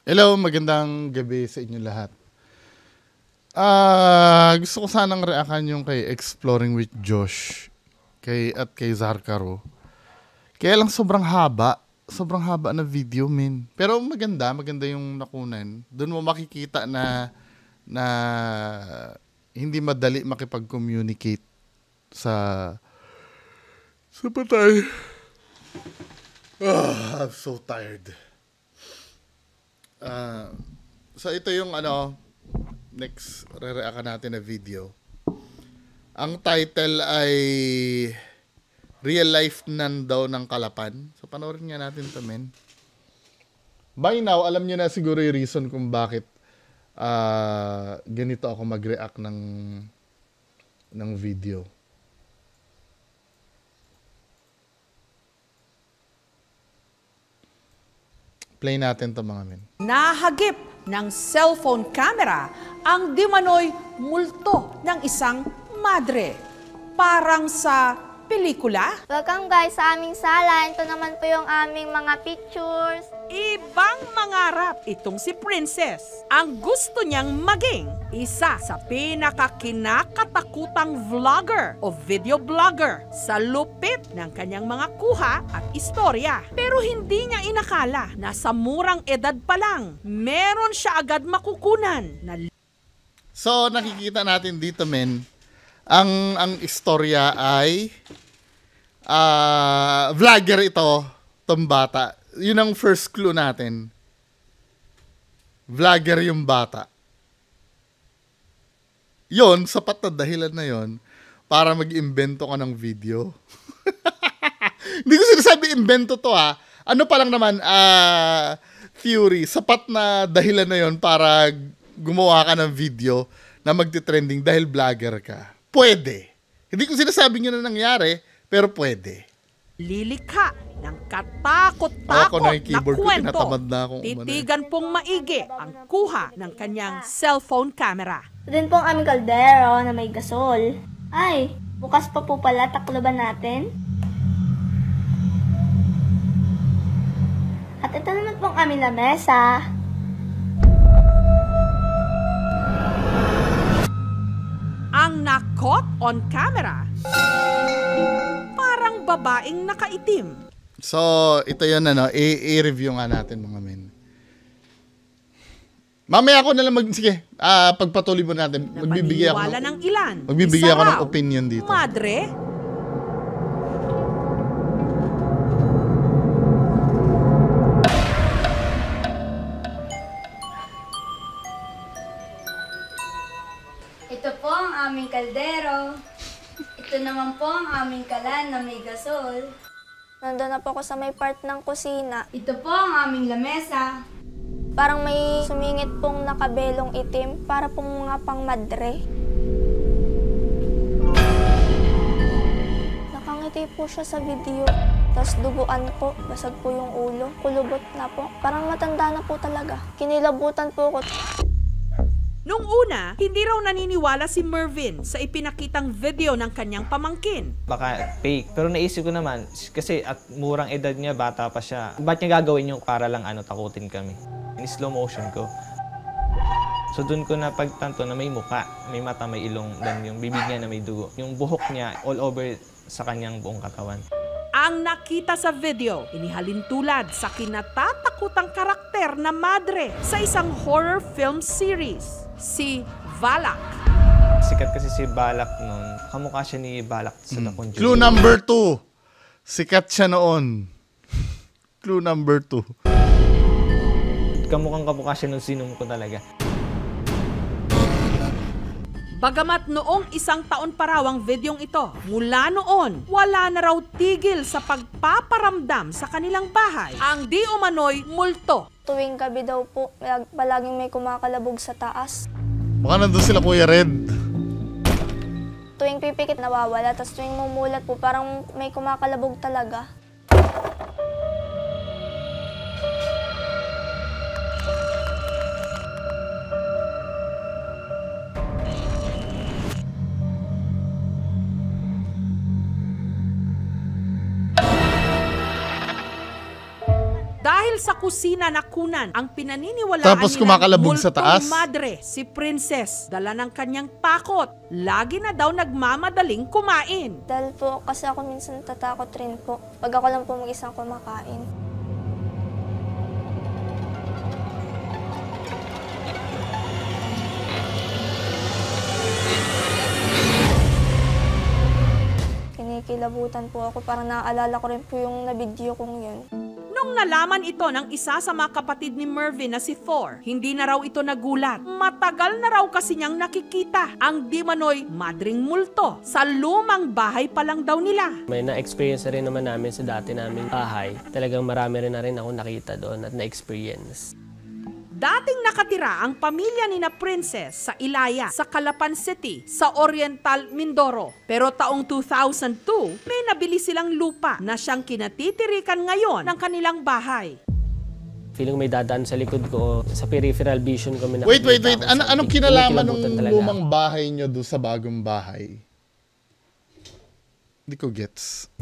Hello, magandang gabi sa inyo lahat. Ah, gusto ko sanang reakan yung kay Exploring with Josh kay at kay Zarkaro. Kaya lang sobrang haba, sobrang haba na video, min. Pero maganda, maganda yung nakunan. Doon mo makikita na na hindi madali makipag-communicate sa sa patay. Ah, I'm so tired. Ah, so ito yung ano next re-react natin na video. Ang title ay Real Life Nan daw ng Kalapan. So panoorin nga natin to men. By now, alam niyo na siguro yung reason kung bakit ah, ganito ako mag-react ng ng video. Play natin to mga men. Nahagip ng cellphone camera ang dimanoy multo ng isang madre. Parang sa pelikula. Welcome guys sa aming sala. Ito naman po yung aming mga pictures. Ibang mangarap itong si Princess. Ang gusto niyang maging isa sa pinakakinakatakutang vlogger o video vlogger sa lupit ng kanyang mga kuha at istorya. Pero hindi niya inakala na sa murang edad pa lang, meron siya agad makukunan na So nakikita natin dito men, ang ang istorya ay ah vlogger ito, tong bata. Yun ang first clue natin. Vlogger yung bata. Yon, sapat na dahilan na yon para mag-imbento ka ng video. Hindi ko sinasabi invento to ha. Ano pa lang naman, ah, theory, sapat na dahilan na yon para gumawa ka ng video na magti-trending dahil vlogger ka. Pwede. Hindi ko sinasabi nyo na nangyari, pero pwede. lilikha ng Ako katakot-takot na na, yung keyboard ko, kwento. tinatamad na akong. Titigan pong maigi ang kuha ng kanyang cellphone camera. Ito din po ang aming kaldero na may gasol. Ay, bukas pa po pala. Takloban natin. At ito naman po ang aming lamesa. Ang nakot on camera, parang babaeng nakaitim. So, ito yun, ano, i-review nga natin mga men. Mamaya ako na lang mag... Sige, ah, pagpatuloy mo natin. na Magbibigay ako. paniniwala ng ilan. Magbibigay ako ng opinion dito. Madre, Ito po ang aming kaldero. Ito naman po ang aming kalan na may gasol. Nandun na po ako sa may part ng kusina. Ito po ang aming lamesa. Parang may sumingit pong nakabelong itim para pong mga pang madre. Nakangiti po siya sa video. Tapos duguan po, basag po yung ulo, kulubot na po. Parang matanda na po talaga. Kinilabutan po ako. Nung una, hindi raw naniniwala si Mervin sa ipinakitang video ng kanyang pamangkin. baka fake. Pero naisip ko naman, kasi at murang edad niya, bata pa siya. Ba't niya gagawin yung para lang ano, takutin kami? In slow motion ko. So doon ko napagtanto na may muka, may mata, may ilong, dan yung bibig niya na may dugo. Yung buhok niya all over sa kanyang buong katawan. Ang nakita sa video, inihalin tulad sa kinatatakutang karakter na madre sa isang horror film series, si Valak. Sikat kasi si Balak noon. Kamukha siya ni Balak sa The Conjuring. Clue number two. Sikat siya noon. Clue number two. Kamukhang kamukha siya nung sinum ko talaga. Bagamat noong isang taon pa raw ang videong ito, mula noon, wala na raw tigil sa pagpaparamdam sa kanilang bahay ang di umano'y multo. Tuwing gabi daw po, lag- palaging may kumakalabog sa taas. Baka nandun sila Kuya Red. Tuwing pipikit, nawawala. Tapos tuwing mumulat po, parang may kumakalabog talaga. Sa kusina na kunan ang pinaniniwalaan Tapos kumakalabog sa multong taas? madre, si Princess, dala ng kanyang pakot. Lagi na daw nagmamadaling kumain. Dahil po kasi ako minsan natatakot rin po pag ako lang po mag-isang kumakain. Kinikilabutan po ako para naaalala ko rin po yung nabidyo kong yun. Nung nalaman ito ng isa sa mga kapatid ni Mervin na si Thor, hindi na raw ito nagulat. Matagal na raw kasi niyang nakikita ang di manoy madring multo sa lumang bahay pa lang daw nila. May na-experience na rin naman namin sa dati naming bahay. Talagang marami rin na rin ako nakita doon at na-experience. Dating nakatira ang pamilya ni na Princess sa Ilaya, sa Calapan City, sa Oriental, Mindoro. Pero taong 2002, may nabili silang lupa na siyang kinatitirikan ngayon ng kanilang bahay. Feeling may dadaan sa likod ko, sa peripheral vision ko. may Wait, wait, wait. ako Ano, anong kinalaman ng lumang bahay nyo do sa bagong bahay? Hindi ko gets.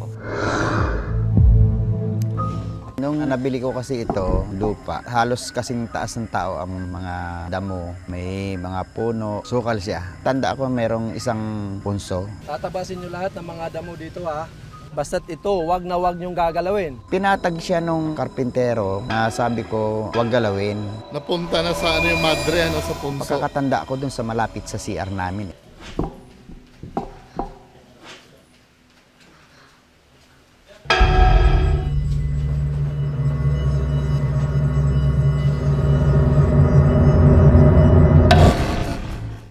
Nung nabili ko kasi ito, lupa, halos kasing taas ng tao ang mga damo. May mga puno, sukal siya. Tanda ko merong isang punso. Tatabasin nyo lahat ng mga damo dito ha. Basta't ito, wag na wag nyong gagalawin. Tinatag siya nung karpintero na sabi ko, huwag galawin. Napunta na sa ano yung madre, ano, sa punso. Pagkakatanda ko dun sa malapit sa CR namin.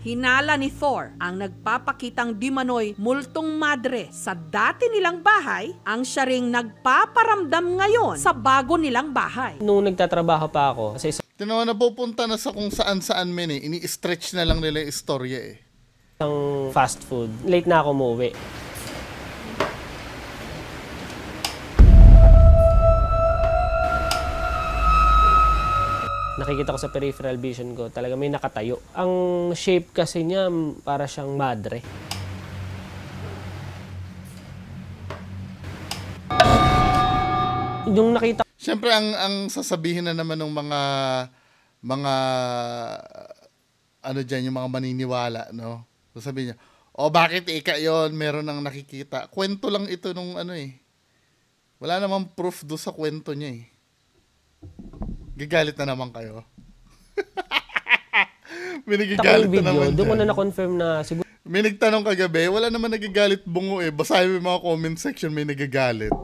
Hinala ni Thor ang nagpapakitang di manoy multong madre sa dati nilang bahay ang siya ring nagpaparamdam ngayon sa bago nilang bahay. Nung nagtatrabaho pa ako, kasi Tinawa na pupunta na sa kung saan-saan men eh. Ini-stretch na lang nila yung istorya eh. isang fast food, late na ako umuwi. Nakikita ko sa peripheral vision ko, talaga may nakatayo. Ang shape kasi niya, para siyang madre. Yung nakita Siyempre, ang, ang sasabihin na naman ng mga mga ano dyan, yung mga maniniwala, no? Sasabihin niya, o bakit ika yon meron nang nakikita. Kwento lang ito nung ano eh. Wala namang proof do sa kwento niya eh. Gigalit na naman kayo. May nagigalit na naman doon ko na na-confirm na siguro May nagtanong kagabi, wala naman nagagalit bungo eh. Basahin mo yung mga comment section, may nagagalit.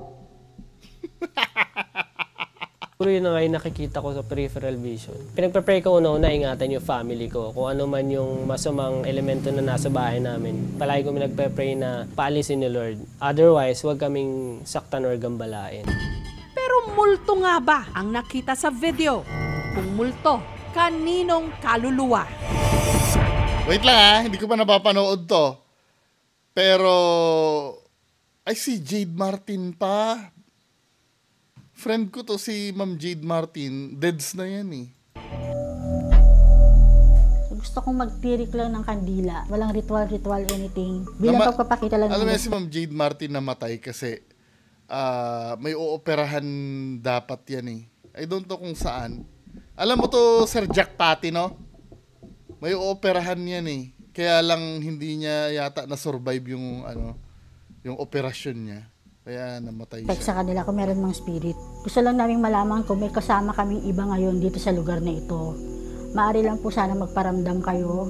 Siguro yun na nga yung nakikita ko sa peripheral vision. Pinagpe-pray ko una-una ingatan yung family ko. Kung ano man yung masamang elemento na nasa bahay namin. Palagi ko pinagpe-pray na paalisin ni Lord. Otherwise, huwag kaming saktan or gambalain. Pero multo nga ba ang nakita sa video? Kung multo, kaninong kaluluwa? Wait lang ha, hindi ko pa napapanood to. Pero, ay si Jade Martin pa. Friend ko to si Ma'am Jade Martin. Deads na yan eh. Gusto kong magtirik lang ng kandila. Walang ritual-ritual anything. Bilang Nama- pagpapakita lang Alam mo si Ma'am Jade Martin namatay kasi ah, may uoperahan dapat yan eh. I don't know kung saan. Alam mo to, Sir Jack Pati, no? May uoperahan yan eh. Kaya lang hindi niya yata na-survive yung ano, yung operasyon niya. Kaya namatay siya. sa kanila kung meron mang spirit. Gusto lang namin malaman kung may kasama kaming iba ngayon dito sa lugar na ito. Maari lang po sana magparamdam kayo.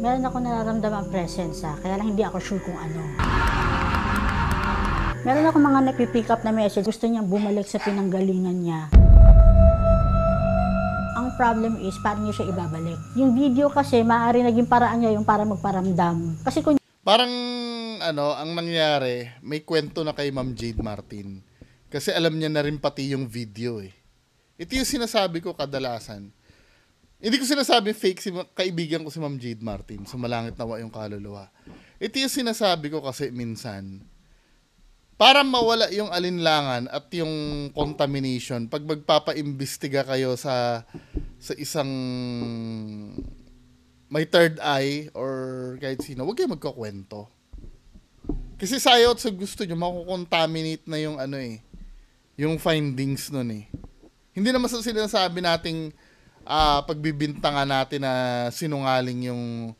Meron ako nararamdaman presence ha, kaya lang hindi ako sure kung ano. Meron ako mga napipick up na message. Gusto niyang bumalik sa pinanggalingan niya. Ang problem is, paano niya siya ibabalik? Yung video kasi, maaari naging paraan niya yung para magparamdam. Kasi kung Parang ano, ang nangyari, may kwento na kay Ma'am Jade Martin. Kasi alam niya na rin pati yung video eh. Ito yung sinasabi ko kadalasan. Hindi ko sinasabi fake si kaibigan ko si Ma'am Jade Martin. Sumalangit nawa yung kaluluwa. Ito yung sinasabi ko kasi minsan. Para mawala yung alinlangan at yung contamination, pag magpapaimbestiga kayo sa sa isang may third eye or kahit sino, huwag kayo magkakwento. Kasi sayot sa gusto nyo, makukontaminate na yung ano eh, yung findings nun eh. Hindi naman sa sinasabi nating ah, pagbibintangan natin na sinungaling yung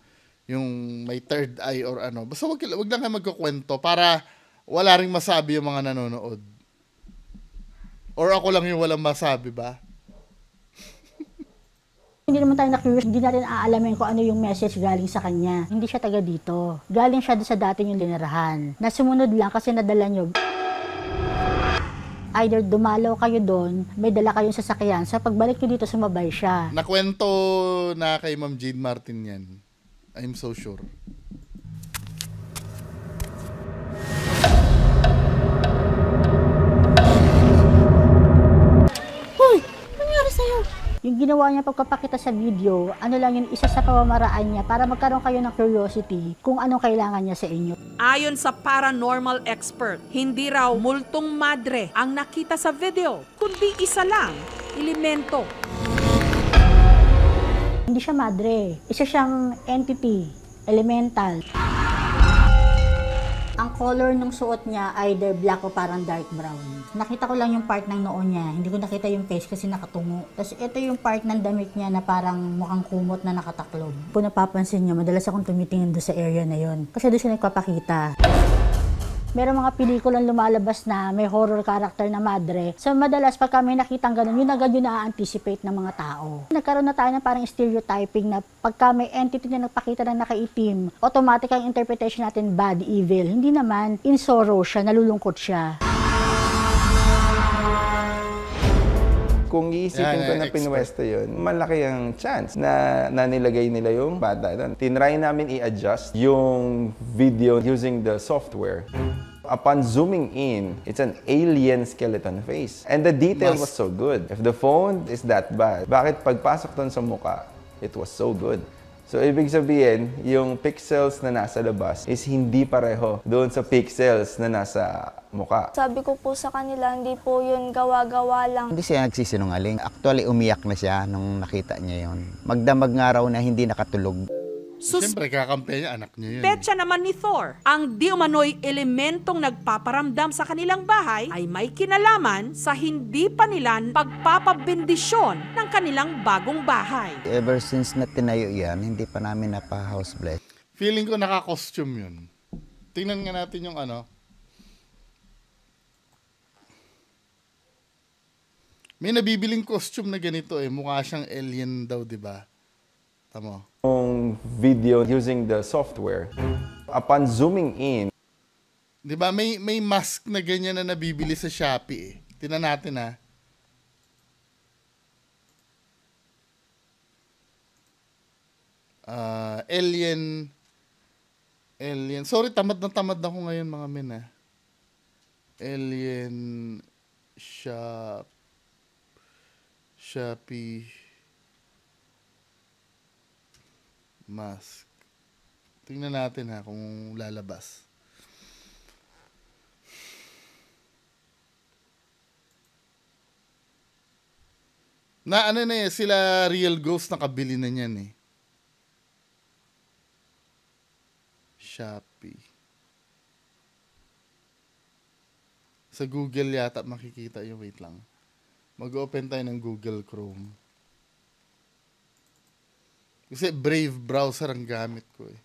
yung may third eye or ano. Basta wag, wag lang kayo magkukwento para wala ring masabi yung mga nanonood. Or ako lang yung walang masabi ba? Hindi naman tayo na-curious, hindi natin aalamin kung ano yung message galing sa kanya. Hindi siya taga dito. Galing siya doon sa dati yung linirahan. Nasumunod lang kasi nadala nyo. Either dumalaw kayo doon, may dala kayong sasakyan. Sa pagbalik nyo dito, sumabay siya. Nakwento na kay Ma'am Jade Martin yan. I'm so sure. Yung ginawa niya pagpapakita sa video, ano lang yun, isa sa pamamaraan niya para magkaroon kayo ng curiosity kung anong kailangan niya sa inyo. Ayon sa paranormal expert, hindi raw multong madre ang nakita sa video, kundi isa lang, elemento. Hindi siya madre. Isa siyang entity, elemental. Ang color ng suot niya either black o parang dark brown. Nakita ko lang yung part ng noo niya. Hindi ko nakita yung face kasi nakatungo. Tapos ito yung part ng damit niya na parang mukhang kumot na nakataklob. Kung napapansin niyo, madalas akong tumitingin doon sa area na yon. Kasi doon siya nagpapakita. Meron mga pelikulang lumalabas na may horror character na madre. So madalas pag kami nakitang ganun, yun agad yung na-anticipate ng mga tao. Nagkaroon na tayo ng parang stereotyping na pagka may entity na nagpakita na nakaitim, automatic ang interpretation natin bad, evil. Hindi naman, in sorrow siya, nalulungkot siya. Kung iisipin ko na pinwesto yun, malaki ang chance na, na nilagay nila yung bata doon. Tinry namin i-adjust yung video using the software. Upon zooming in, it's an alien skeleton face. And the detail Mas- was so good. If the phone is that bad, bakit pagpasok doon sa muka, it was so good. So, ibig sabihin, yung pixels na nasa labas is hindi pareho doon sa pixels na nasa muka. Sabi ko po sa kanila, hindi po yun gawa-gawa lang. Hindi siya nagsisinungaling. Actually, umiyak na siya nung nakita niya yon. Magdamag nga raw na hindi nakatulog. Siyempre, kakampi niya, anak niya yun. eh. Petsa naman ni Thor, ang di umano'y elementong nagpaparamdam sa kanilang bahay ay may kinalaman sa hindi pa nila pagpapabendisyon ng kanilang bagong bahay. Ever since na tinayo yan, hindi pa namin napa-house bless. Feeling ko naka-costume yun. Tingnan nga natin yung ano. May nabibiling costume na ganito eh. Mukha siyang alien daw, di ba? Tamo. Video using the software. Upon zooming in, Di ba? May, may mask na ganyan na nabibili sa Shopee eh. Tingnan natin ha. Ah, alien Alien. Sorry, tamad na tamad ako ngayon mga men ah. Alien Shop Shopee Mask. Tingnan natin ha kung lalabas. Na ano na eh, sila Real Ghost nakabili na niyan eh. Shopee. Sa Google yata makikita yung wait lang. Mag-open tayo ng Google Chrome. Kasi Brave browser ang gamit ko eh.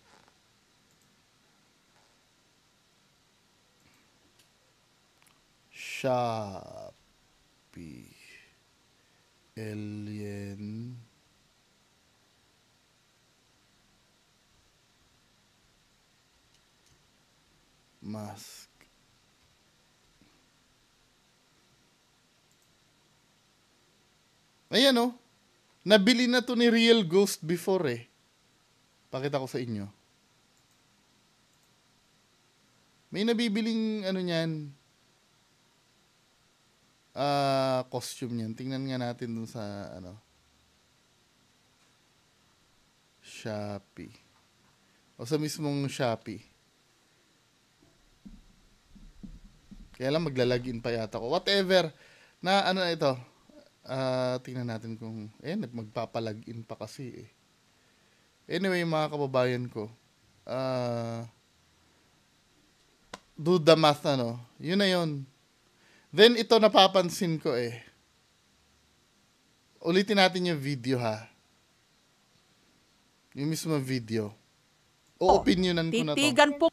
Shopee. Alien. Mask. Ayan oh. Nabili na to ni Real Ghost before eh. Pakita ko sa inyo. May nabibiling ano niyan. Ah, costume niyan. Tingnan nga natin dun sa ano. Shopee. O sa mismong Shopee. Kaya lang maglalagin pa yata ko. Whatever. Na ano na ito. Ah, tingnan natin kung eh magpapalagin pa kasi eh. Anyway, mga kababayan ko. Ah do the math ano. Yun na yun. Then ito napapansin ko eh. Ulitin natin yung video ha. Yung mismo video. O opinionan ko na to. Titigan po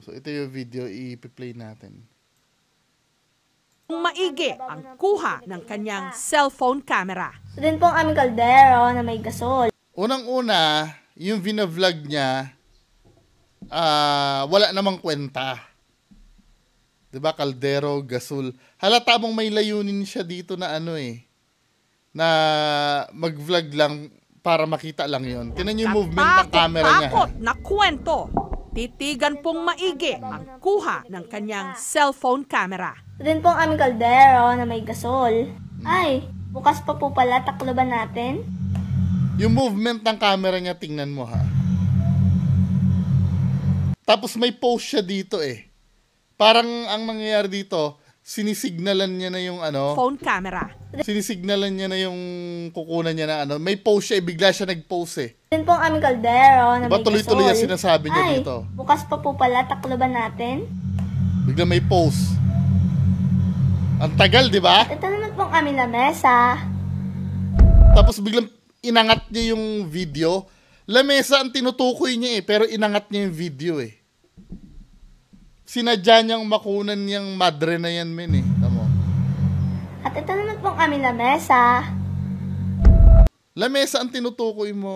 So ito yung video, i-play natin. Maigi ang kuha ng kanyang cellphone camera. Ito din po ang aming kaldero na may gasol. Unang-una, yung vinavlog niya, ah wala namang kwenta. 'Di ba Caldero, Gasol. Halata mong may layunin siya dito na ano eh. Na mag-vlog lang para makita lang yon. Tinan niyo yung movement ng camera niya. ha? Takot na kwento. Titigan pong maigi ang kuha ng kanyang cellphone camera. Ito din po ang aming kaldero na may gasol. Ay, bukas pa po pala takloban natin. Yung movement ng camera niya, tingnan mo ha. Tapos may post siya dito eh. Parang ang nangyayari dito, sinisignalan niya na yung ano, Phone camera. sinisignalan niya na yung kukunan niya na ano. May post siya, eh, bigla siya nag-post eh. Din po ang aming kaldero na Ba may tuloy-tuloy yung sinasabi niya Ay, dito? bukas pa po pala takloban natin. Bigla may post. Ang tagal, di ba? Ito naman po ang aming lamesa. Tapos biglang inangat niya yung video. Lamesa ang tinutukoy niya eh, pero inangat niya yung video eh. Sinadya niyang makunan niyang madre na yan, men eh. Tamo. At ito naman po ang aming lamesa. Lamesa ang tinutukoy mo,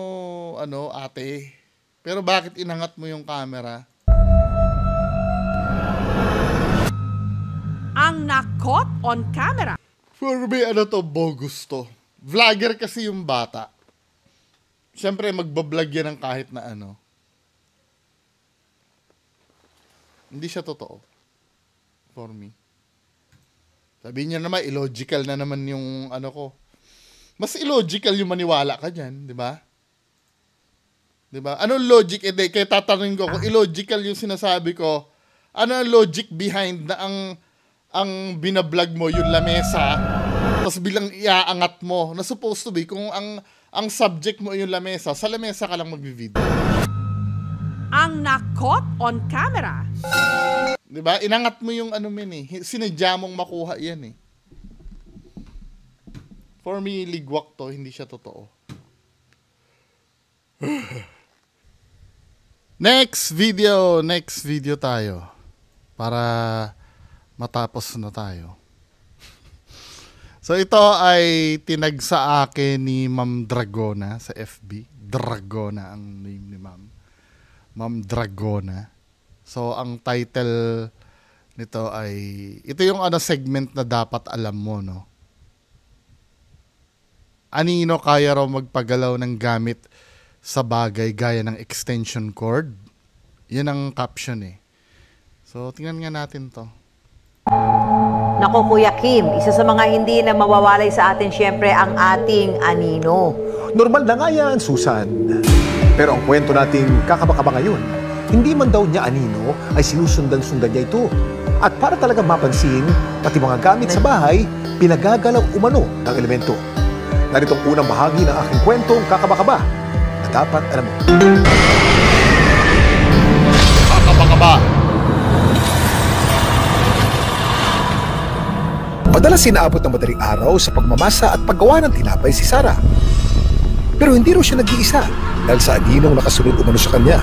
ano, ate. Pero bakit inangat mo yung camera? Ang nakot on camera. For me, ano to, bogus to. Vlogger kasi yung bata. Siyempre, magbablog yan ng kahit na ano. Hindi siya totoo. For me. Sabihin niya naman, illogical na naman yung ano ko. Mas illogical yung maniwala ka dyan, di ba? Di ba? Anong logic? Eh, kaya tatanungin ko, kung illogical yung sinasabi ko, ano ang logic behind na ang ang binablog mo yung lamesa, tapos bilang iaangat mo, na supposed to be, kung ang ang subject mo yung lamesa, sa lamesa ka lang magbi-video. Ang nakot on camera. 'Di ba? Inangat mo yung ano men eh. Sinadya mong makuha 'yan eh. For me, ligwak to, hindi siya totoo. next video, next video tayo. Para matapos na tayo. So ito ay tinag sa akin ni Ma'am Dragona sa FB. Dragona ang name ni Ma'am. Ma'am Dragona. So ang title nito ay ito yung ano segment na dapat alam mo no. Anino kaya raw magpagalaw ng gamit sa bagay gaya ng extension cord? Yun ang caption eh. So tingnan nga natin to. Nako Kuya Kim, isa sa mga hindi na mawawalay sa atin syempre ang ating anino. Normal na nga yan, Susan. Pero ang kwento nating kakabakaba ngayon, hindi man daw niya anino ay sinusundan-sundan niya ito. At para talaga mapansin, pati mga gamit sa bahay, pinagagalaw umano ng elemento. Narito ang unang bahagi ng aking kwentong kakabakaba na dapat alam mo. Kakabakaba. Madalas sinaabot ng madaling araw sa pagmamasa at paggawa ng tinapay si Sarah. Pero hindi raw siya nag-iisa dahil sa aninong nakasunod umano sa kanya.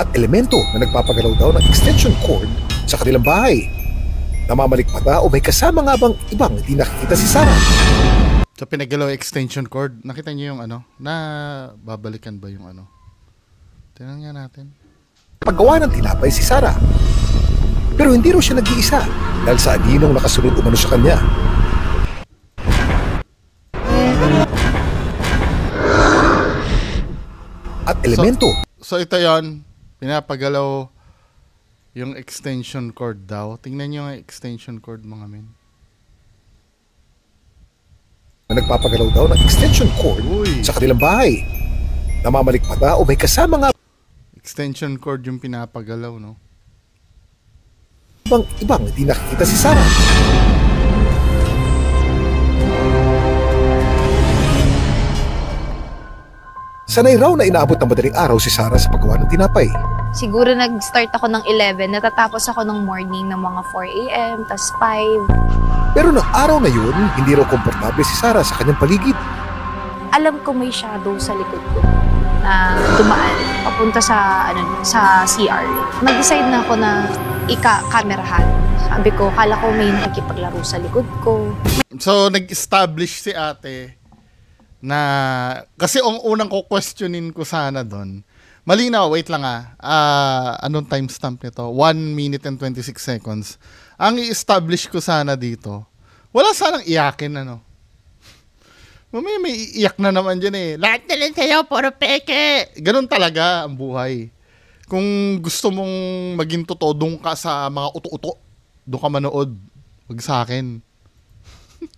At elemento na nagpapagalaw daw ng extension cord sa kanilang bahay. Namamalikmata o may kasama nga bang ibang hindi nakikita si Sarah? Sa pinagalaw extension cord, nakita niyo yung ano? Na babalikan ba yung ano? Tingnan nga natin. Paggawa ng tinapay si Sarah. Pero hindi raw siya nag-iisa dahil sa aninong nakasunod umano sa kanya. At elemento So ito yon pinapagalaw yung extension cord daw. Tingnan niyo yung extension cord mga men. na nagpapagalaw daw ng extension cord sa kanilang bahay. Namamalikmata o may kasama nga Extension cord yung pinapagalaw, no? Bang ibang hindi nakikita si Sarah. Sanay raw na inaabot ng madaling araw si Sarah sa paggawa ng tinapay. Siguro nag-start ako ng 11, natatapos ako ng morning ng mga 4 a.m., tas 5. Pero ng araw na yun, hindi raw komportable si Sarah sa kanyang paligid. Alam ko may shadow sa likod ko na dumaan papunta sa ano sa CR. Nag-decide na ako na ika-camerahan. Sabi ko, kala ko may nakikipaglaro sa likod ko. So, nag-establish si ate na, kasi ang unang ko questionin ko sana doon, malinaw, wait lang ah, Ah, anong timestamp nito? 1 minute and 26 seconds. Ang i-establish ko sana dito, wala sanang iyakin, ano. Mamaya may iiyak na naman dyan eh. Lahat na lang sa'yo, puro peke. Ganun talaga ang buhay. Kung gusto mong maging totoo, doon ka sa mga uto-uto. Doon ka manood. Wag sa akin.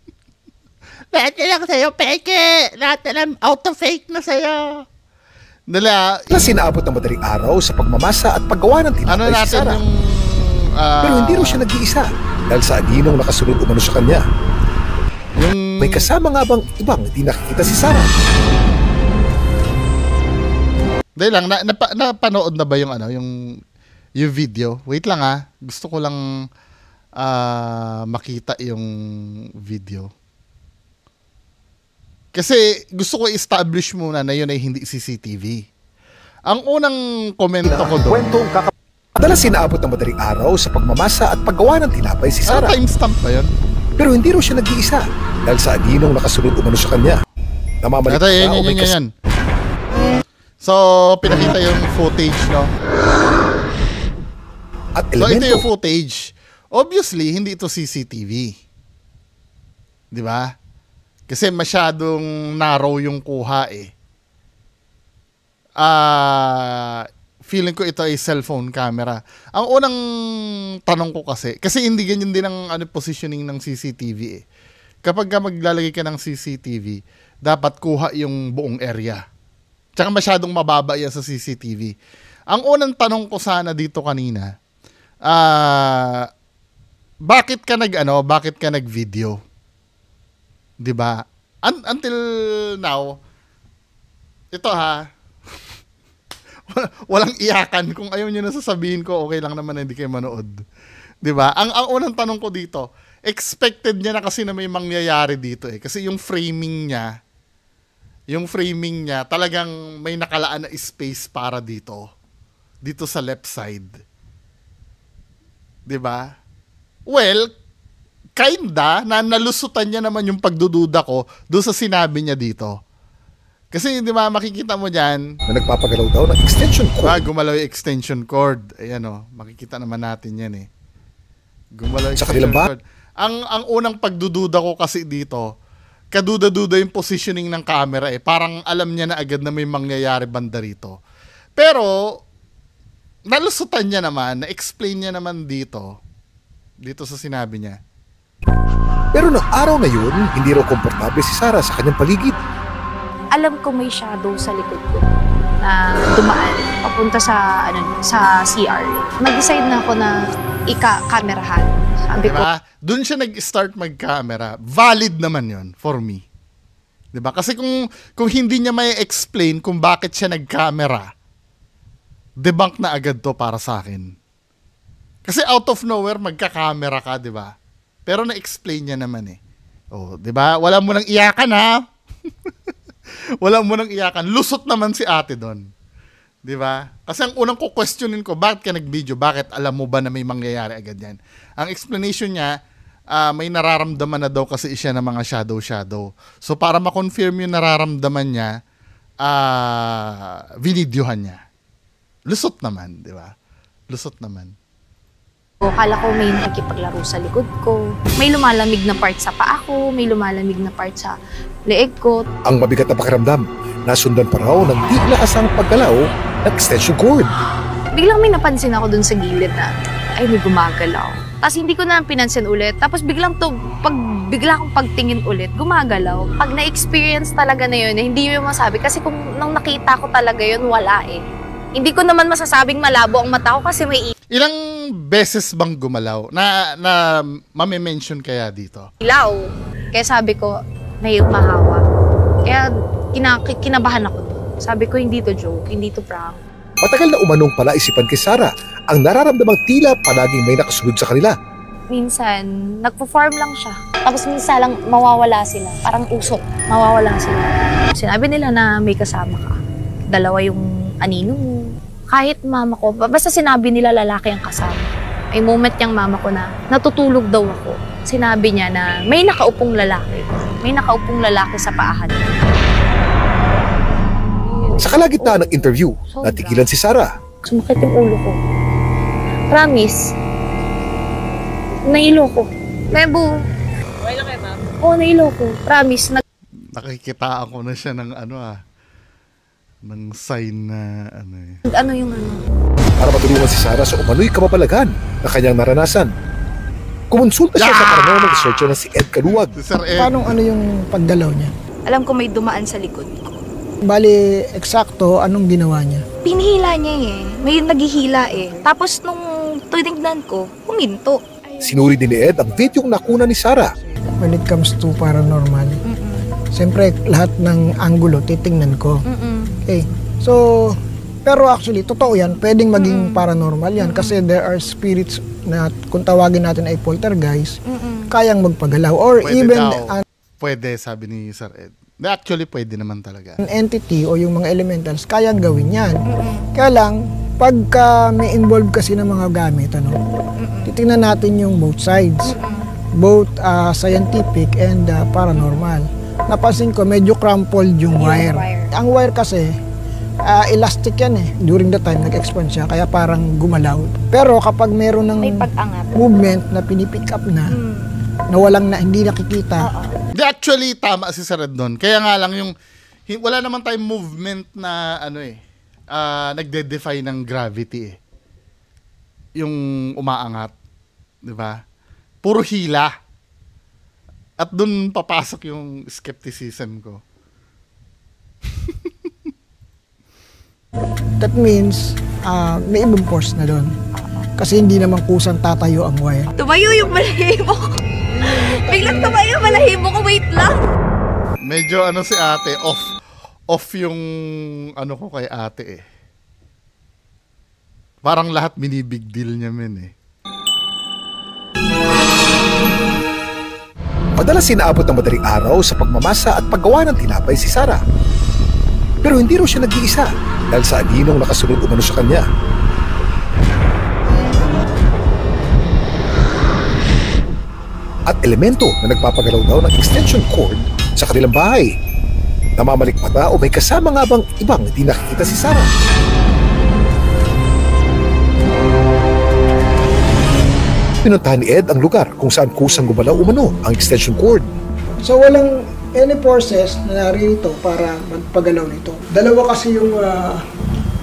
Lahat na lang sa'yo, peke. Lahat na lang auto-fake na sa'yo. Dala, Na sinaabot ng madaling araw sa pagmamasa at paggawa ng tinapay ano si natin Sarah. yung... ah, Pero hindi raw siya nag-iisa dahil sa aninong nakasunod umano sa kanya. Yung... May kasama nga bang ibang hindi nakikita si Sarah? Dahil lang, na, napa, napanood na ba yung ano, yung, yung video? Wait lang ah. Gusto ko lang ah, makita yung video. Kasi gusto ko establish muna na yun ay hindi CCTV. Ang unang komento ko doon. Kwentong kaka... Madalas sinaabot ng madaling araw sa pagmamasa at paggawa ng tinapay si Sarah. timestamp ba yun? Pero hindi raw siya nag-iisa dahil sa aninong nakasunod umano sa kanya. Namamalik Ito, yan, na yan, yan, kas- yan. So, pinakita yung footage, no? At So, ito elemento. yung footage. Obviously, hindi ito CCTV. Di ba? Kasi masyadong narrow yung kuha eh. Ah, feeling ko ito ay cellphone camera. Ang unang tanong ko kasi, kasi hindi ganyan din ang ano, positioning ng CCTV eh. Kapag ka maglalagay ka ng CCTV, dapat kuha yung buong area. Tsaka masyadong mababa yan sa CCTV. Ang unang tanong ko sana dito kanina, ah, bakit ka nag ano, bakit ka nag-video? 'Di ba? Un- until now, ito ha, walang iyakan. Kung ayaw niyo na sasabihin ko, okay lang naman na hindi kayo manood. 'Di ba? Ang ang unang tanong ko dito, expected niya na kasi na may mangyayari dito eh. Kasi yung framing niya, yung framing niya, talagang may nakalaan na space para dito. Dito sa left side. 'Di ba? Well, kinda na nalusutan niya naman yung pagdududa ko doon sa sinabi niya dito. Kasi 'di ba makikita mo diyan, na nagpapagalaw daw ng extension cord. Ah, gumalaw yung extension cord. Ayan o, makikita naman natin yan eh. Gumalaw yung Sa extension cord. Ang, ang unang pagdududa ko kasi dito, kaduda-duda yung positioning ng camera eh. Parang alam niya na agad na may mangyayari banda rito. Pero, nalusutan niya naman, na-explain niya naman dito, dito sa sinabi niya. Pero ng araw na yun, hindi raw komportable si Sarah sa kanyang paligid. Alam ko may shadow sa likod ko na dumaan papunta sa ano sa CR. Nag-decide na ako na ika-camerahan. Sabi ko, Diba? Doon siya nag-start mag-camera. Valid naman yon for me. 'Di ba? Kasi kung kung hindi niya may explain kung bakit siya nag-camera, debunk na agad to para sa akin. Kasi out of nowhere magka-camera ka, 'di ba? Pero na-explain niya naman eh. Oh, 'di ba? Wala mo nang iyakan ha. Wala mo nang iyakan. Lusot naman si ate doon. 'Di ba? Kasi ang unang ko questionin ko, bakit ka nag-video? Bakit alam mo ba na may mangyayari agad 'yan? Ang explanation niya, ah, may nararamdaman na daw kasi siya ng mga shadow shadow. So para ma-confirm yung nararamdaman niya, ah vinidyohan niya. Lusot naman, 'di ba? Lusot naman. ko, kala ko may nakikipaglaro sa likod ko. May lumalamig na part sa paa ko, may lumalamig na part sa leeg ko. Ang mabigat na pakiramdam, nasundan pa raw ng di lakas ang paggalaw ng extension cord. Biglang may napansin ako dun sa gilid na, ay, may gumagalaw. Tapos hindi ko na pinansin ulit. Tapos biglang to, pag bigla akong pagtingin ulit, gumagalaw. Pag na-experience talaga na yun, eh, hindi yun masabi. Kasi kung nang nakita ko talaga yun, wala eh. Hindi ko naman masasabing malabo ang mata ko kasi may Ilang beses bang gumalaw? Na na mame-mention kaya dito? ilaw. Kaya sabi ko, may umahawa. Kaya kina, kinabahan ako. Sabi ko, hindi to joke, hindi to prank. Matagal na umanong palaisipan kay Sarah ang nararamdamang tila palaging may nakasunod sa kanila. Minsan, nagpo-farm lang siya. Tapos minsan lang mawawala sila. Parang usok, mawawala sila. Sinabi nila na may kasama ka. Dalawa yung anino mo. Kahit mama ko, ba- basta sinabi nila lalaki ang kasama. May moment yung mama ko na natutulog daw ako. Sinabi niya na may nakaupong lalaki. May nakaupong lalaki sa paahan. Sa kalagitnaan ng interview, natigilan si Sarah. Sumakit yung ulo ko. Promise. Nailo ko. Bebo. Okay lang kayo, ma'am? Oo, nailo ko. Promise. Nag Nakikitaan ko na siya ng ano ah, ng sign na ano eh. ano yung ano. Para matulungan si Sarah sa umano'y kamapalagan na kanyang naranasan. Kumonsulta siya sa paranormal researcher na si Ed Kaluwag. Paano ano yung pagdalaw niya? Alam ko may dumaan sa likod ko. Bali, eksakto, anong ginawa niya? Pinihila niya eh. May naghihila eh. Tapos nung tinignan ko, huminto. Sinuri din ni Ed ang videong nakuna ni Sarah. When it comes to paranormal, siyempre lahat ng angulo titingnan ko. Okay. So, pero actually, totoo yan. Pwedeng maging paranormal yan kasi there are spirits na kung tawagin natin ay poltergeist, kayang magpagalaw. Or Pwede even daw. Pwede, sabi ni Sir Ed. Actually, pwede naman talaga. an entity o yung mga elementals, kayang gawin yan. Kaya lang, pagka may involved kasi ng mga gamit, ano, titingnan natin yung both sides. Both uh, scientific and uh, paranormal. Napansin ko, medyo crumpled yung wire. Ang wire kasi, uh, elastic yan eh. During the time, nag-expand siya, kaya parang gumalaw. Pero kapag meron ng movement na pinipick up na, na walang na, hindi nakikita, Hindi, actually, tama si Sir doon. Kaya nga lang yung, wala naman tayong movement na, ano eh, ah, nagde-defy ng gravity eh. Yung umaangat. Di ba? Puro hila. At doon papasok yung skepticism ko. that means uh, may ibang force na doon. Kasi hindi naman kusang tatayo ang wire. Tumayo yung balahibo ko. Biglang tumayo yung balahibo ko. Wait lang. Medyo ano si ate, off off yung ano ko kay ate eh. Parang lahat minibig deal niya men eh. Madalas sinaabot ng madaling araw sa pagmamasa at paggawa ng tinapay si Sarah. Pero hindi raw siya nag-iisa dahil sa aninong nakasunod umano sa kanya. At elemento na nagpapagalaw daw ng extension cord sa kanilang bahay. Namamalik pa ba o may kasama nga bang ibang hindi nakikita si Sarah? Pinuntahan ni Ed ang lugar kung saan kusang gumalaw umano ang extension cord. So walang any forces na naririto para magpagalaw nito. Dalawa kasi yung ah,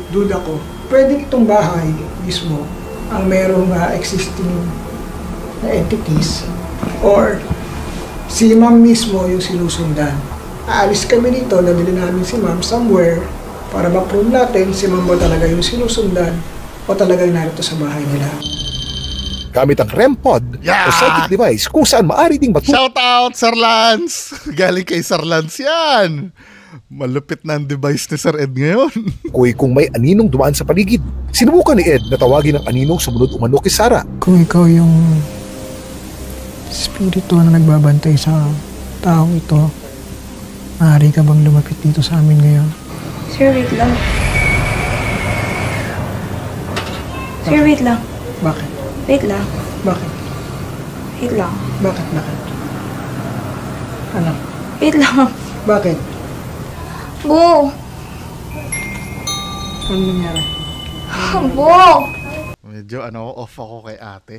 duda ko. Pwede itong bahay mismo ang merong ah, existing na entities or si ma'am mismo yung sinusundan. Aalis kami dito, nabili namin si ma'am somewhere para ma-prove natin si ma'am ba talaga yung sinusundan o talagang narito sa bahay nila. Gamit ang REM pod o psychic device kung saan maaari ding matu- Shout out Sir Lance! Galing kay Sir Lance yan! Malupit na ang device ni Sir Ed ngayon. Kuy kung may aninong dumaan sa paligid. Sinubukan ni Ed na tawagin ang aninong sumunod umano kay Sarah. Kung ikaw yung spirito na nagbabantay sa taong ito, maaari ka bang lumapit dito sa amin ngayon? Sir, wait lang. Sir, wait lang. Bakit? Wait lang. Bakit? Wait lang. Bakit? Bakit? Ano? Wait lang. Bakit? Bo! Ano nangyari? Bo! Medyo ano, off ako kay ate.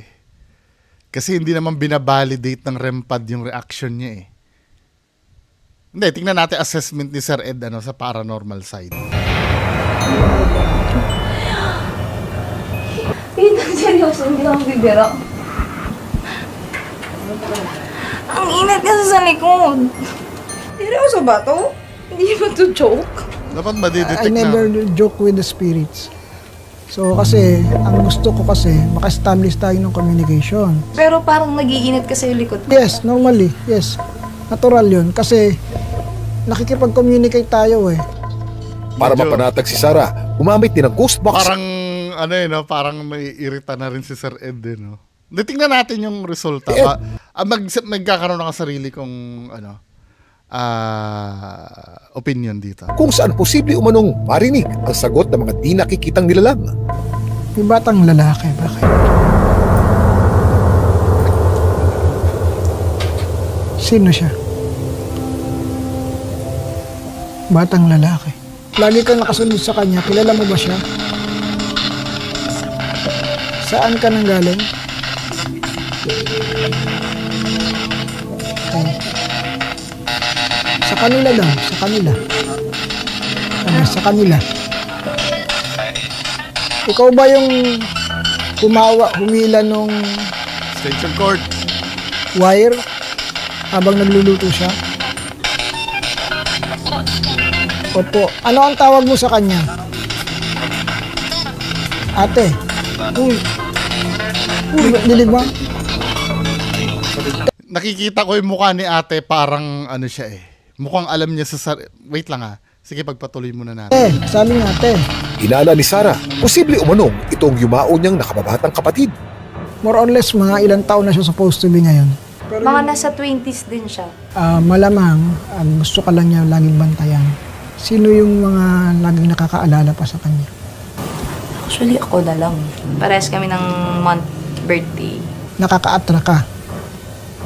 Kasi hindi naman binabalidate ng REMPAD yung reaction niya eh. Hindi, tingnan natin assessment ni Sir Ed ano, sa paranormal side. Seryoso. Hindi ako bibira. Ang init kasi sa likod. Seryoso ba to? Hindi ba to joke? Dapat I madidetect never na. joke with the spirits. So kasi, ang gusto ko kasi, maka-establish tayo ng communication. Pero parang nagiinit kasi yung likod. Yes, normally. Yes. Natural yun. Kasi nakikipag-communicate tayo eh. Para Medyo- mapanatag si Sarah, gumamit din ng ghost box. Parang, ano eh, no? Parang naiirita na rin si Sir Ed, eh, no? Hindi, tingnan natin yung resulta. Pa, ah, mag, magkakaroon ng sarili kong, ano, ah, opinion dito. kung saan posible umanong marinig ang sagot ng mga di nakikitang nilalang. Yung batang lalaki, bakit? Sino siya? Batang lalaki. Lagi kang nakasunod sa kanya. Kilala mo ba siya? Saan ka nang galing? Okay. Sa kanila daw. Sa kanila. Ano, sa kanila. Ikaw ba yung kumawa, humila nung Extension cord. wire habang nagluluto siya? Opo. Ano ang tawag mo sa kanya? Ate. Uy. Uy, dilig ba? Nakikita ko yung mukha ni ate, parang, ano siya eh. Mukhang alam niya sa sar- Wait lang ha. Sige, pagpatuloy muna natin. Eh, sabi nga ate. Inala ni Sarah, posible umanong itong yumao niyang nakababatang kapatid. More or less, mga ilang taon na siya supposed to be ngayon. Mga nasa 20s din siya. Ah, malamang, ang gusto ka lang niya laging bantayan. Sino yung mga laging nakakaalala pa sa kanya? Actually, ako na lang. Parehas kami ng month birthday. Nakaka-attract ka.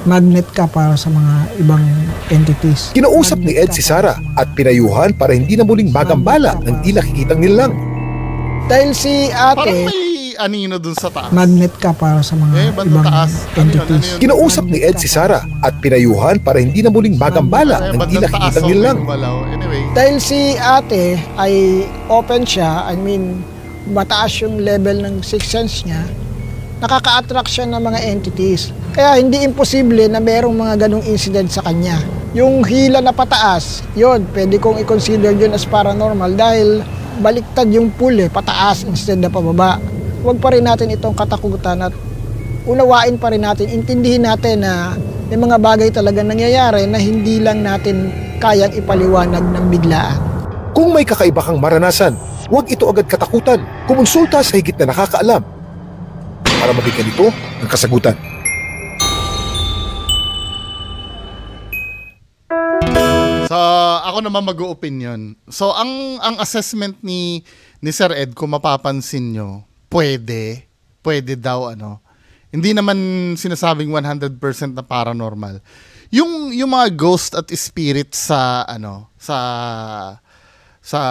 Magnet ka para sa mga ibang entities. Kinausap ni Ed si Sarah at pinayuhan para hindi na muling magambala ng di nakikitang nilalang. Dahil si Parang ate, may anino dun sa taas. magnet ka para sa mga Eh, bandang ibang taas. Ano yun? entities. Ano yun? Kinausap ni Ed si Sarah at pinayuhan para hindi na muling magambala Eh, ng di taas. nakikitang gumalaw. Anyway. Dahil si ate ay open siya, I mean, mataas yung level ng sixth sense niya, nakaka-attract siya ng mga entities. Kaya hindi imposible na merong mga ganong incident sa kanya. Yung hila na pataas, yun, pwede kong i-consider yun as paranormal dahil baliktad yung pool eh, pataas instead na pababa. Huwag pa rin natin itong katakutan at unawain pa rin natin, intindihin natin na may mga bagay talaga nangyayari na hindi lang natin kayang ipaliwanag ng biglaan. Kung may kakaiba kang maranasan, huwag ito agad katakutan. Kumonsulta sa higit na nakakaalam para mabigyan ito ng kasagutan. So, ako naman mag-opinion. So, ang ang assessment ni ni Sir Ed, kung mapapansin nyo, pwede. Pwede daw, ano. Hindi naman sinasabing 100% na paranormal. Yung, yung mga ghost at spirit sa, ano, sa, sa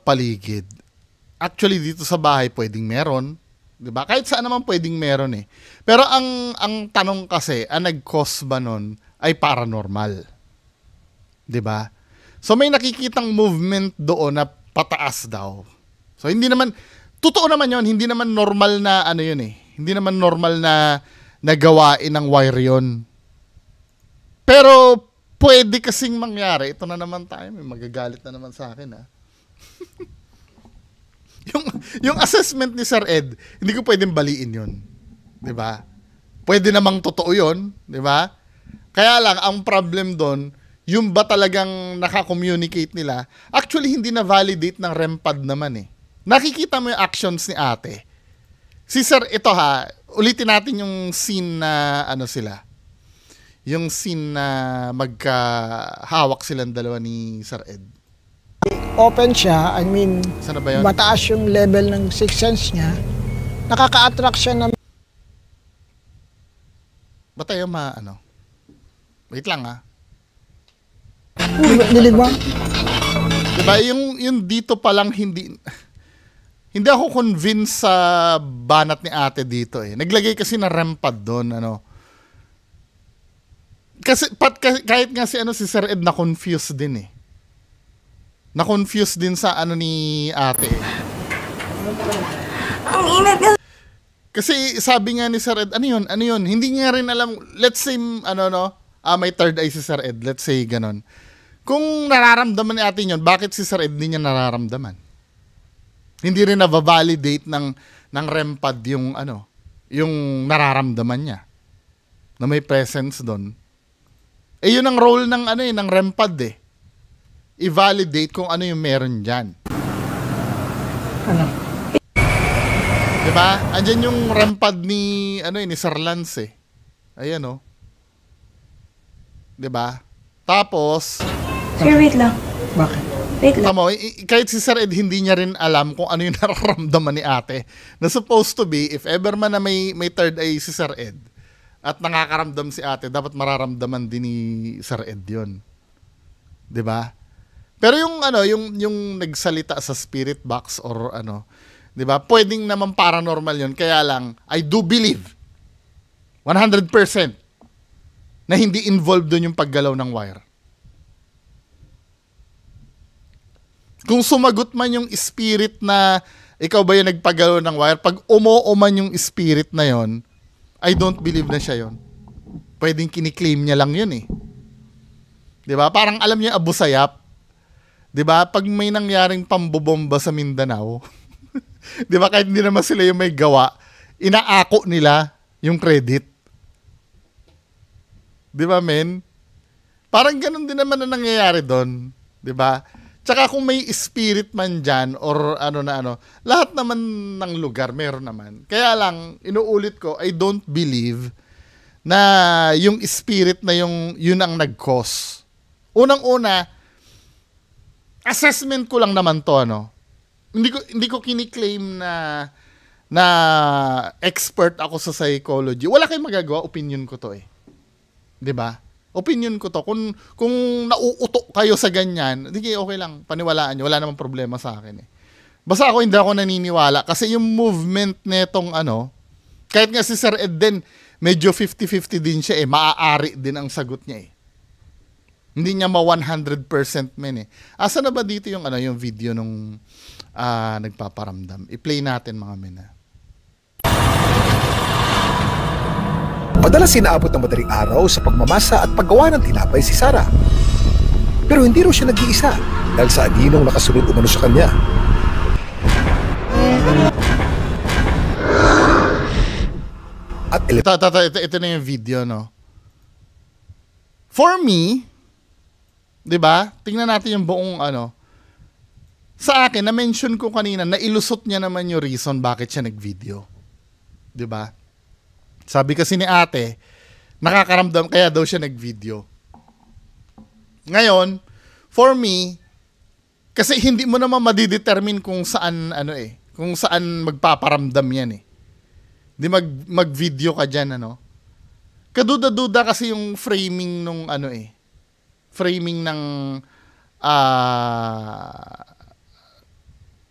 paligid. Actually, dito sa bahay, pwedeng meron. 'di ba? Kahit saan naman pwedeng meron eh. Pero ang ang tanong kasi, ang nag-cause ba nun ay paranormal. 'di ba? So may nakikitang movement doon na pataas daw. So hindi naman totoo naman 'yon, hindi naman normal na ano 'yun eh. Hindi naman normal na nagawain ng wire 'yon. Pero pwede kasing mangyari. Ito na naman tayo, may magagalit na naman sa akin ah. yung yung assessment ni Sir Ed, hindi ko pwedeng baliin 'yon. 'Di ba? Pwede namang totoo 'di ba? Kaya lang ang problem doon, yung ba talagang naka-communicate nila, actually hindi na validate ng REM pad naman eh. Nakikita mo yung actions ni ate. Si Sir, ito ha, ulitin natin yung scene na ano sila. Yung scene na magkahawak silang dalawa ni Sir Ed. Open siya, I mean, Sana ba yun? mataas yung level ng sixth sense niya, nakaka-attract siya ng Ba't tayo ma, ano? Wait lang ha. Uy, dilig ba? Diba, yung, yung dito pa lang hindi... Hindi ako convinced sa banat ni ate dito eh. Naglagay kasi ng REM pad doon, ano. Kasi, pat, ka- kahit nga si, ano, si Sir Ed na confused din eh. Na confused din sa ano ni ate. Ang init kasi. Kasi sabi nga ni Sir Ed, ano yun, ano yun, hindi niya rin alam, let's say, ano no, ah, may third eye si Sir Ed, let's say ganon. Kung nararamdaman ni ate yun, bakit si Sir Ed hindi niya nararamdaman? Hindi rin na-validate ng, ng REM pad yung, ano, yung nararamdaman niya. Na may presence doon. Eh, yun ang role ng, ano eh, ng REM pad eh. I-validate kung ano yung meron dyan. Ano? 'Di ba? Andiyan yung rampad ni ano eh, ni Sir Lance eh. Ayan oh. 'Di ba? Tapos Sir, wait lang. Bakit? Wait lang. Tama, kahit si Sir Ed hindi niya rin alam kung ano yung nararamdaman ni ate. Na supposed to be, if ever man na may, may third eye si Sir Ed, at nakakaramdam si ate, dapat mararamdaman din ni Sir Ed yun. 'Di ba? Pero yung ano, yung yung nagsalita sa spirit box or ano, 'di ba? Pwedeng naman paranormal 'yun. Kaya lang I do believe 100% na hindi involved doon yung paggalaw ng wire. Kung sumagot man yung spirit na ikaw ba yung nagpagalaw ng wire, pag umoo man yung spirit na yon, I don't believe na siya yon. Pwedeng kiniklaim niya lang yun eh. 'Di ba? Parang alam niya Abu Sayyaf. 'Di ba? Pag may nangyaring pambobomba sa Mindanao, 'di ba kahit hindi naman sila yung may gawa, inaako nila yung credit. 'Di ba, men? Parang ganun din naman na nangyayari doon, 'di ba? Tsaka kung may spirit man dyan or ano na ano, lahat naman ng lugar meron naman. Kaya lang, inuulit ko, I don't believe na yung spirit na yung yun ang nag-cause. Unang-una, assessment ko lang naman to ano. Hindi ko hindi ko kini-claim na na expert ako sa psychology. Wala kayong magagawa, opinion ko to eh. 'Di ba? Opinion ko to. Kung kung nauuto kayo sa ganyan, hindi okay lang, paniwalaan niyo, wala namang problema sa akin eh. Basta ako hindi ako naniniwala kasi yung movement nitong ano, kahit nga si Sir Ed din, medyo 50-50 din siya eh, maaari din ang sagot niya eh. Hindi niya ma 100% men eh. Asa na ba dito yung ano yung video nung ah, nagpaparamdam? I-play natin mga men. ah. Madalas inaabot ng madaling araw sa pagmamasa at paggawa ng tinapay si Sarah. Pero hindi raw siya nag-iisa dahil sa aninong nakasunod umano sa kanya. At ito, ito, ito, ito na yung video, no? For me, di ba? Tingnan natin yung buong ano. Sa akin, na-mention ko kanina, na ilusot niya naman yung reason bakit siya nag-video. Di ba? Sabi kasi ni ate, nakakaramdam kaya daw siya nag-video. Ngayon, for me, kasi hindi mo naman madidetermine kung saan ano eh, kung saan magpaparamdam yan eh. Di mag mag-video ka diyan ano. Kaduda-duda kasi yung framing nung ano eh. Framing ng ah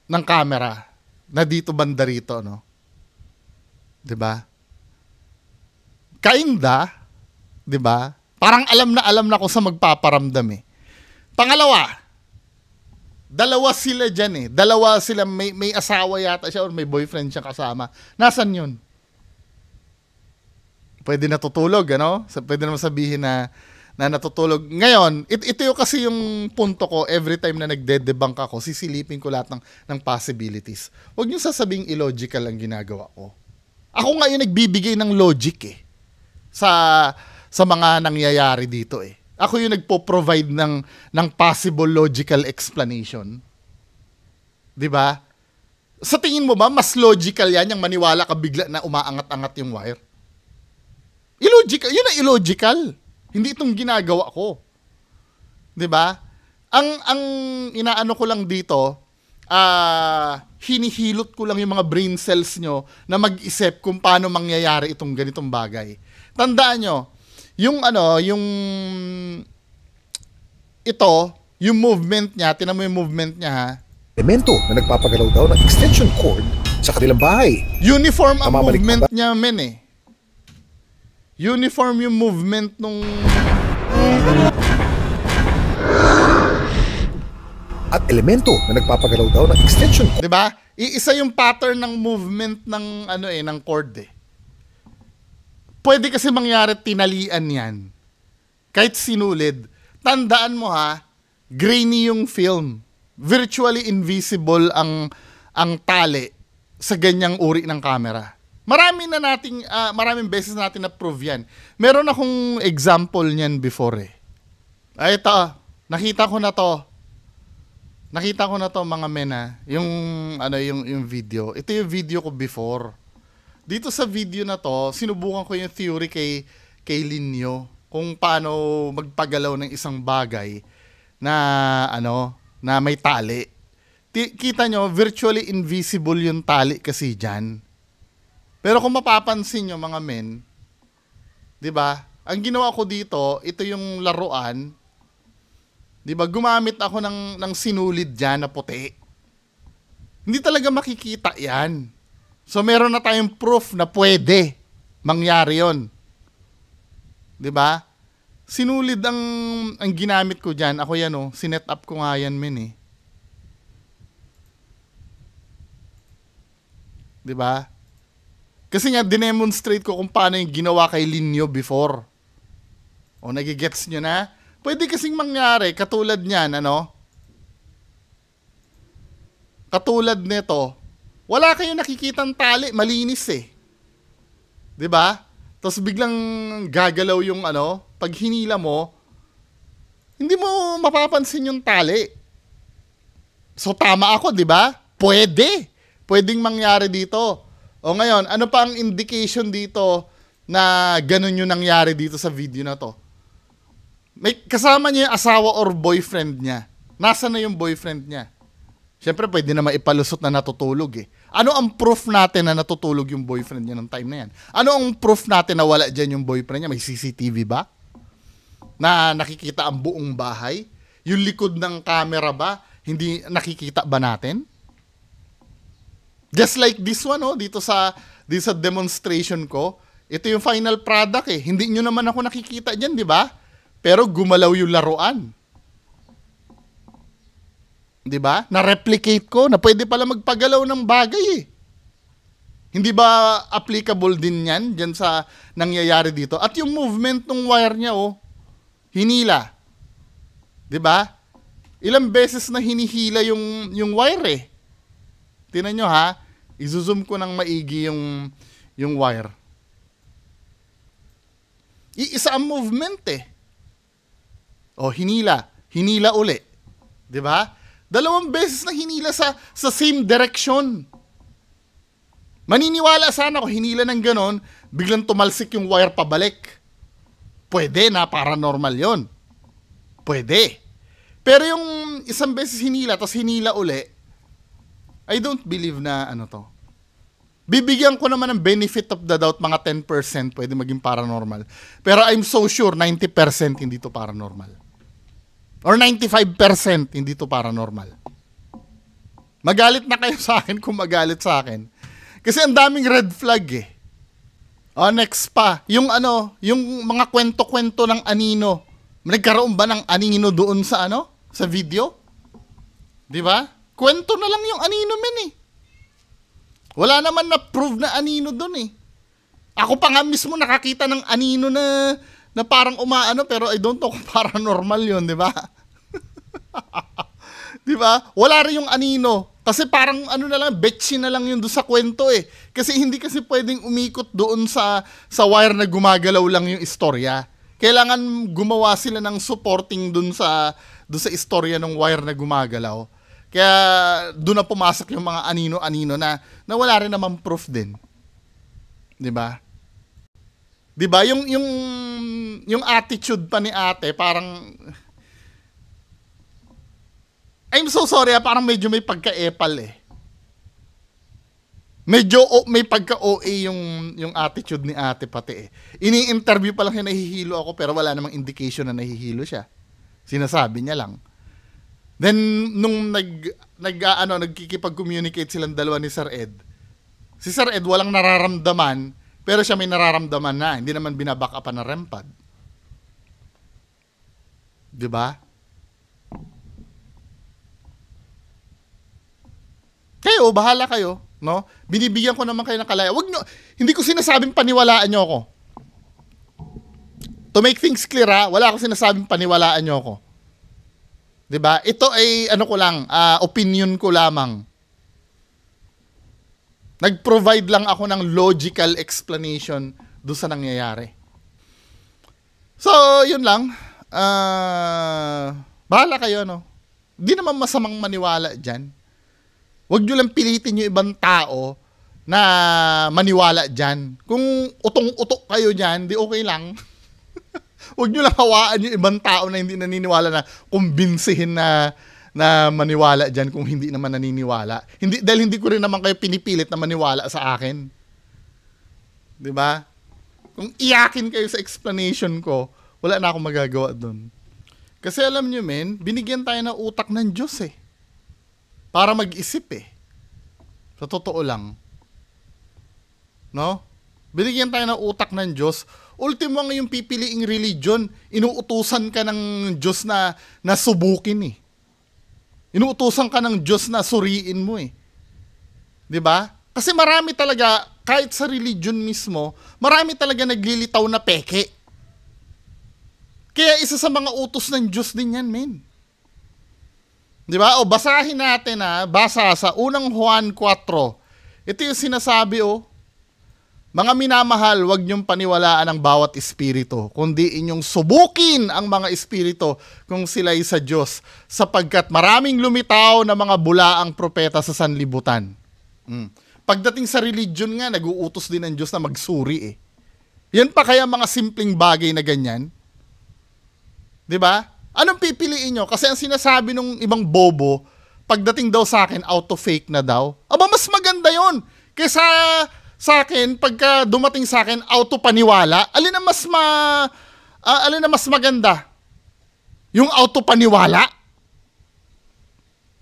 ng camera na dito banda rito no. 'Di ba? Kainda, 'di ba? Parang alam na alam na ko sa magpaparamdam eh. Pangalawa, dalawa sila dyan eh. Dalawa sila, may, may asawa yata siya or may boyfriend siya kasama. Nasaan yun? Pwede natutulog, ano? Pwede naman sabihin na na natutulog. Ngayon, it, ito yung kasi yung punto ko every time na nagde-debunk ako, sisilipin ko lahat ng, ng possibilities. Huwag niyo sasabing illogical ang ginagawa ko. Ako nga yung nagbibigay ng logic eh sa sa mga nangyayari dito eh. Ako yung nagpo-provide ng ng possible logical explanation. 'Di ba? Sa tingin mo ba mas logical 'yan yung maniwala ka bigla na umaangat-angat yung wire? Illogical, yun ang illogical. Hindi itong ginagawa ko. 'Di ba? Ang ang inaano ko lang dito, ah hinihilot ko lang yung mga brain cells nyo na mag-isip kung paano mangyayari itong ganitong bagay. Tandaan nyo, yung ano, yung ito, yung movement niya, tinan mo yung movement niya ha, Elemento na nagpapagalaw daw ng extension cord sa kanilang bahay. Uniform ang movement niya, men eh. Uniform yung movement nung... At elemento na nagpapagalaw daw ng extension cord. 'Di ba? Iisa yung pattern ng movement ng ano eh, ng cord eh. Pwede kasi mangyari tinalian 'yan. Kahit sinulid, tandaan mo ha, grainy yung film. Virtually invisible ang ang tali sa ganyang uri ng camera. Marami na nating ah, maraming beses natin na prove 'yan. Meron akong example niyan before eh. Ay ito, nakita ko na to. nakita ko na to mga men ha, yung ano yung yung video. Ito yung video ko before. Dito sa video na to, sinubukan ko yung theory kay kay Linyo kung paano magpagalaw ng isang bagay na ano, na may tali. Ti- kita nyo, virtually invisible yung tali kasi dyan. Pero kung mapapansin nyo mga men, 'di ba? Ang ginawa ko dito, ito yung laruan. 'Di ba? Gumamit ako ng ng sinulid diyan na puti. Hindi talaga makikita 'yan. So meron na tayong proof na pwede mangyari 'yon. 'Di ba? Sinulid ang ang ginamit ko diyan. Ako 'yan oh, sinet up ko nga 'yan men eh. 'Di ba? Kasi nga, dinemonstrate ko kung paano yung ginawa kay Linyo before. O, nagigets nyo na? Pwede kasing mangyari, katulad niyan, ano? Katulad nito, wala kayong nakikitang tali, malinis eh. 'Di ba? Tapos biglang gagalaw yung ano, pag hinila mo, hindi mo mapapansin yung tali. So tama ako, 'di ba? Pwede. Pwedeng mangyari dito. O ngayon, ano pa ang indication dito na ganun yung nangyari dito sa video na to? May kasama niya yung asawa or boyfriend niya. Nasa na yung boyfriend niya? Siyempre, pwede na maipalusot na natutulog eh. Ano ang proof natin na natutulog yung boyfriend niya ng time na yan? Ano ang proof natin na wala dyan yung boyfriend niya? May CCTV ba? Na nakikita ang buong bahay? Yung likod ng camera ba? Hindi nakikita ba natin? Just like this one, oh, dito sa, dito sa demonstration ko, ito yung final product eh. Hindi nyo naman ako nakikita dyan, di ba? Pero gumalaw yung laruan. Di ba? Na-replicate ko na pwede pala magpagalaw ng bagay eh. Hindi ba applicable din yan dyan sa nangyayari dito? At yung movement ng wire niya, oh, hinila. Di ba? Ilang beses na hinihila yung, yung wire eh. Tinan nyo ha, izozoom ko ng maigi yung, yung wire. Iisa ang movement eh. O, hinila. Hinila uli. 'Di ba? Dalawang beses na hinila sa, sa same direction. Maniniwala sana ako, hinila ng ganon, biglang tumalsik yung wire pabalik. Pwede na, paranormal yon. Pwede. Pero yung isang beses hinila, tapos hinila uli, I don't believe na ano to. Bibigyan ko naman ng benefit of the doubt, mga 10% pwede maging paranormal. Pero I'm so sure, 90% hindi to paranormal. Or 95% hindi to paranormal. Magalit na kayo sa akin kung magalit sa akin. Kasi ang daming red flag eh. Oh, next pa. Yung ano, yung mga kwento-kwento ng anino. Nagkaroon ba ng anino doon sa ano? Sa video? Di ba? Kwento na lang yung anino men eh. Wala naman na prove na anino doon eh. Ako pa nga mismo nakakita ng anino na na parang umaano pero I don't know paranormal yun, di ba? di ba? Wala rin yung anino. Kasi parang ano na lang, betchy na lang yun doon sa kwento eh. Kasi hindi kasi pwedeng umikot doon sa, sa wire na gumagalaw lang yung istorya. Kailangan gumawa sila ng supporting doon sa, doon sa istorya ng wire na gumagalaw. Kaya doon na pumasok yung mga anino-anino na, na wala rin naman proof din. 'Di ba? 'Di ba yung yung yung attitude pa ni Ate parang I'm so sorry, ah, parang medyo may pagka-epal eh. Medyo o, may pagka-OA yung yung attitude ni Ate pati eh. Ini-interview pa lang siya nahihilo ako pero wala namang indication na nahihilo siya. Sinasabi niya lang. Then nung nag nag ah, ano nagkikipag-communicate silang dalawa ni Sir Ed. Si Sir Ed walang nararamdaman pero siya may nararamdaman na. Hindi naman binaback up ng rempad. 'Di ba? Kayo, bahala kayo, no? Binibigyan ko naman kayo ng kalaya. Wag nyo, hindi ko sinasabing paniwalaan nyo ako. To make things clear ha, wala akong sinasabing paniwalaan nyo ako. 'Di ba? Ito ay ano ko lang, ah, opinion ko lamang. Nag-provide lang ako ng logical explanation do sa nangyayari. So, yun lang. Ah, bahala kayo no. Di naman masamang maniwala dyan. Huwag nyo lang pilitin yung ibang tao na maniwala dyan. Kung utong-utok kayo dyan, di okay lang. Huwag nyo lang hawaan yung ibang tao na hindi naniniwala na kumbinsihin na na maniwala dyan kung hindi naman naniniwala. Hindi, dahil hindi ko rin naman kayo pinipilit na maniwala sa akin. 'Di ba? Kung iyakin kayo sa explanation ko, wala na akong magagawa doon. Kasi alam nyo men, binigyan tayo ng utak ng Diyos eh. Para mag-isip eh. Sa totoo lang. No? Binigyan tayo ng utak ng Diyos. Ultimo nga yung pipiliing religion, inuutusan ka ng Diyos na nasubukin eh. Inuutusan ka ng Diyos na suriin mo eh. 'Di ba? Kasi marami talaga kahit sa religion mismo, marami talaga naglilitaw na peke. Kaya isa sa mga utos ng Diyos din yan, men. 'Di ba? O basahin natin ha, basa sa unang Juan 4. Ito yung sinasabi oh. Mga minamahal, huwag niyong paniwalaan ang bawat espiritu, kundi inyong subukin ang mga espiritu kung sila'y sa Diyos, sapagkat maraming lumitaw na mga bulaang propeta sa sanlibutan. Mm. Pagdating sa religion nga, nag-uutos din ng Diyos na magsuri eh. Yan pa kaya mga simpleng bagay na ganyan? 'Di ba? Anong pipiliin nyo? Kasi ang sinasabi ng ibang bobo, pagdating daw sa akin, auto-fake na daw. Aba, mas maganda yon Kaysa sa akin, pagka dumating sa akin, auto-paniwala, alin na mas ma... ah, alin na mas maganda? Yung auto-paniwala?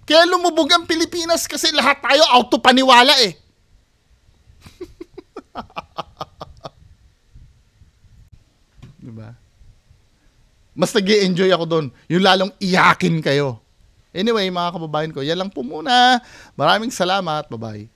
Kaya lumubog ang Pilipinas kasi lahat tayo auto-paniwala eh. diba? Mas nag enjoy ako doon. Yung lalong iyakin kayo. Anyway, mga kababayan ko, yan lang po muna. Maraming salamat. Bye-bye.